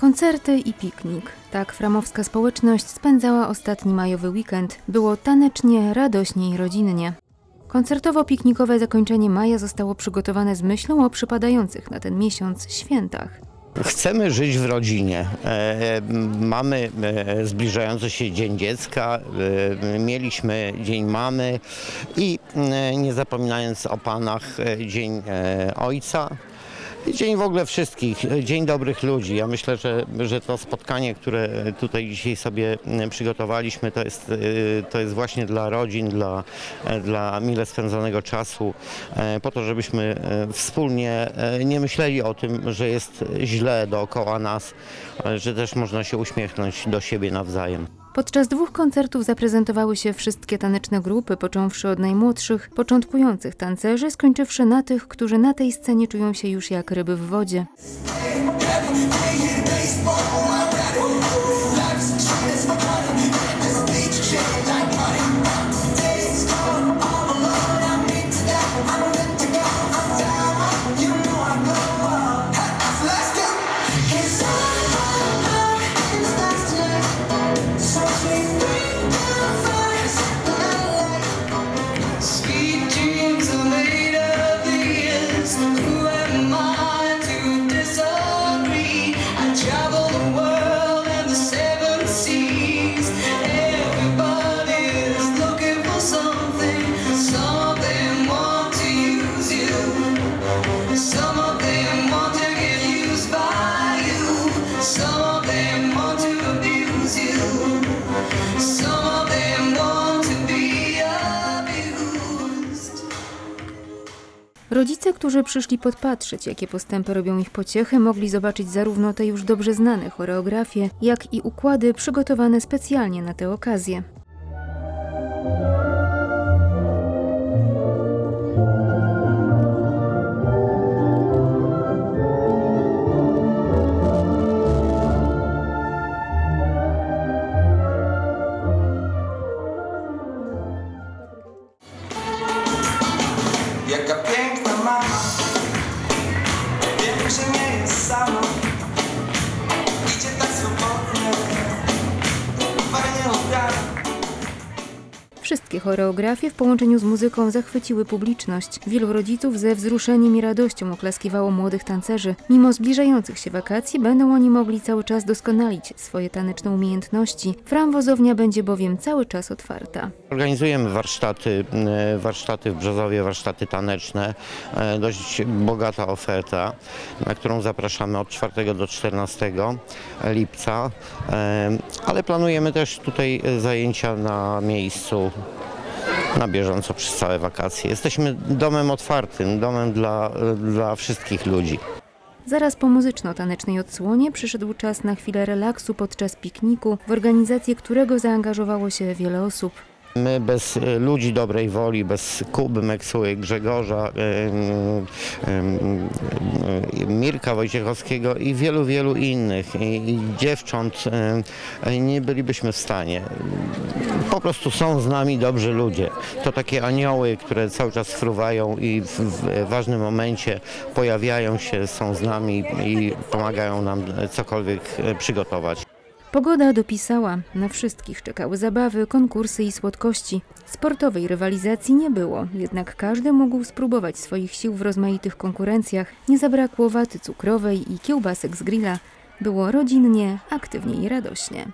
Koncerty i piknik. Tak framowska społeczność spędzała ostatni majowy weekend. Było tanecznie, radośnie i rodzinnie. Koncertowo-piknikowe zakończenie maja zostało przygotowane z myślą o przypadających na ten miesiąc świętach. Chcemy żyć w rodzinie. E, Mamy e, zbliżający się Dzień Dziecka, e, mieliśmy Dzień Mamy i nie zapominając o Panach, Dzień Ojca. Dzień w ogóle wszystkich, Dzień dobrych ludzi. Ja myślę, że, że to spotkanie, które tutaj dzisiaj sobie m, przygotowaliśmy, to jest, e, to jest właśnie dla rodzin, dla, e, dla mile spędzonego czasu, e, po to, żebyśmy e, wspólnie nie myśleli o tym, że jest źle dookoła nas, że też można się uśmiechnąć do siebie nawzajem. Podczas dwóch koncertów zaprezentowały się wszystkie taneczne grupy, począwszy od najmłodszych, początkujących tancerzy, skończywszy na tych, którzy na tej scenie czują się już jak ryby w wodzie. Rodzice, którzy przyszli podpatrzeć, jakie postępy robią ich pociechy, mogli zobaczyć zarówno te już dobrze znane choreografie, jak i układy przygotowane specjalnie na tę okazję. Wszystkie choreografie w połączeniu z muzyką zachwyciły publiczność. Wielu rodziców ze wzruszeniem i radością oklaskiwało młodych tancerzy. Mimo zbliżających się wakacji będą oni mogli cały czas doskonalić swoje taneczne umiejętności. Framwozownia będzie bowiem cały czas otwarta. Organizujemy warsztaty, e, warsztaty w Brzozowie, warsztaty taneczne, e, dość bogata oferta, na którą zapraszamy od 4 do 14 lipca, E, ale planujemy też tutaj zajęcia na miejscu na bieżąco przez całe wakacje. Jesteśmy domem otwartym, domem dla, dla wszystkich ludzi. Zaraz po muzyczno-tanecznej odsłonie przyszedł czas na chwilę relaksu podczas pikniku, w organizację którego zaangażowało się wiele osób. My bez e, ludzi dobrej woli, bez Kuby, Meksuły, Grzegorza, Mirka Wojciechowskiego i wielu, wielu innych i, dziewcząt nie bylibyśmy w stanie. Po prostu są z nami dobrzy ludzie. To takie anioły, które cały czas fruwają i w, w ważnym momencie pojawiają się, są z nami i pomagają nam cokolwiek e, przygotować. Pogoda dopisała, na wszystkich czekały zabawy, konkursy i słodkości. Sportowej rywalizacji nie było, jednak każdy mógł spróbować swoich sił w rozmaitych konkurencjach. Nie zabrakło waty cukrowej i kiełbasek z grilla. Było rodzinnie, aktywnie i radośnie.